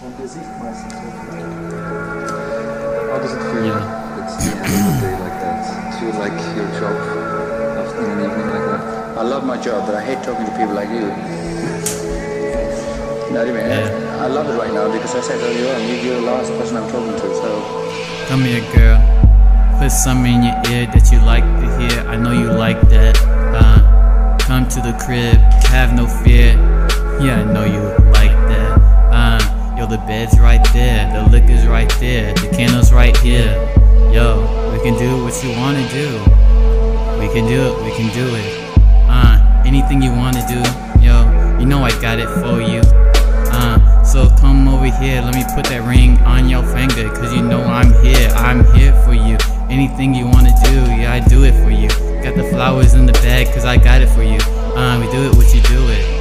Und Gesicht meistens. How does it feel? Yeah. It's the end of the day like that. Do you like your job after an evening like that? I love my job, but I hate talking to people like you. You know I mean? Yeah. I love it right now because I said earlier on, you- you're the last person I'm talking to, so Come here, girl. Put something in your ear that you like to hear. I know you like that. Uh, come to the crib, have no fear. Yeah, I know you like that. Yo, the bed's right there, the liquor's right there, the candle's right here. Yo, we can do what you wanna do. We can do it, we can do it. Uh, anything you wanna do, yo, you know I got it for you. Uh, so come over here, let me put that ring on your finger, cause you know I'm here, I'm here for you. Anything you wanna do, yeah, I do it for you. Got the flowers in the bag, cause I got it for you. Uh, we do it what you do it.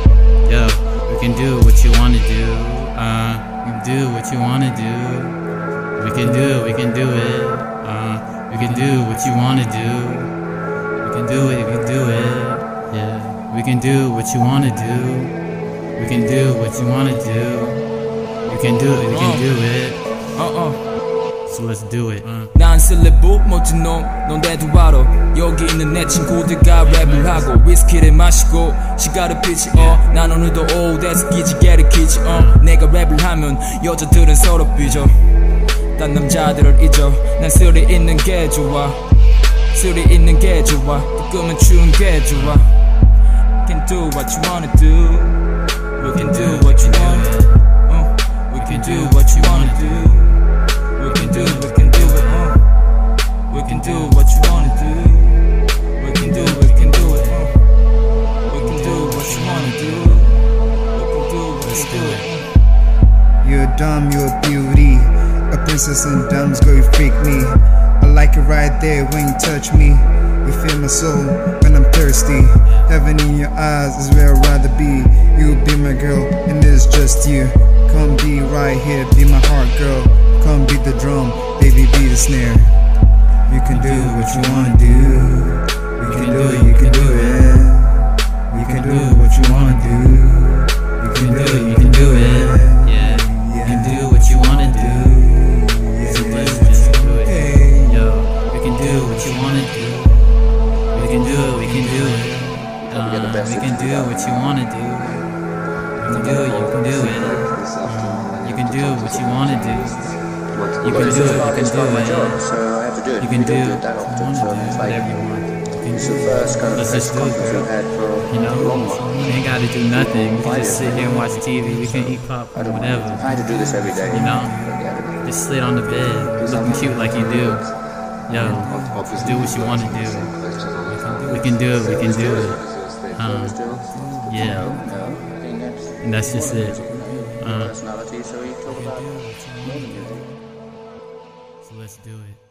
What you wanna do. We can do it, we can do it. Uh, we can do what you wanna do. We can do it, we can do it. Yeah, we can do what you wanna do. We can do what you wanna do. We can do it, we can do it. 어어 So let's do it. Uh. 난 쓸래부 멋진 놈 넌데도 알아 여기 있는 내 친구들과 랩을 하고 위스키를 마시고 시가를 피지 어난 오늘도 오후대서 기지개를 키지 어 내가 랩을 하면 여자들은 서로 삐져 딴 남자들을 잊어 난 술이 있는 게 좋아 술이 있는 게 좋아 꿈은 추운 게 좋아 Can do what you wanna do We can do what you want uh, We can do what you wanna do we can do, we can do it, uh. We can do what you wanna do. We can do, we can do it, uh. We can do what you wanna do. We can do, we can do it. You're dumb, you're a beauty. A princess in dumbs, girl, you freak me. I like it right there when you touch me. You feel my soul when I'm thirsty. Heaven in your eyes is where I'd rather be. You be my girl, and it's just you. Come be right here, be my heart, girl. Come beat the drum, baby, be the snare. You can do what you wanna do. You can do it, you can do it. You can do what you wanna do. You can do it, you can do it. Yeah, you can do what you wanna do. So let's just do it. Yo, we can do what you wanna do. We can do it, we can do it. Uh, get the best we can do what you wanna do. You can do it, you can do it. You can do what you wanna do. You can do it? you can do it. to. You can do it you wanna do, whatever you want. Can Let's just do it, You know, we ain't gotta do nothing. We can just sit here and watch TV. We can eat popcorn, whatever. I had to do this every day, You know? Just sit on the bed, looking cute like you do. Yo, do what you want to do. We can do it. We can do it. Um, yeah, and that's just it. Uh, personality, so you talk about more than you do. so let's do it.